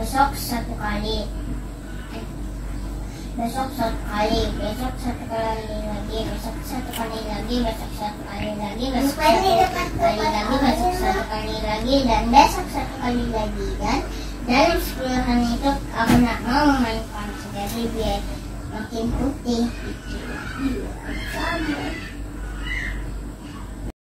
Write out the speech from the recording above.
besok satu kali. Besok satu kali. Besok satu kali lagi. Besok satu kali lagi. Besok satu kali lagi. Besok satu kali lagi. Besok satu kali lagi. Dan besok satu kali lagi. Dan dalam 10 hari itu aku nak mau memainkan jadi biar makin putih.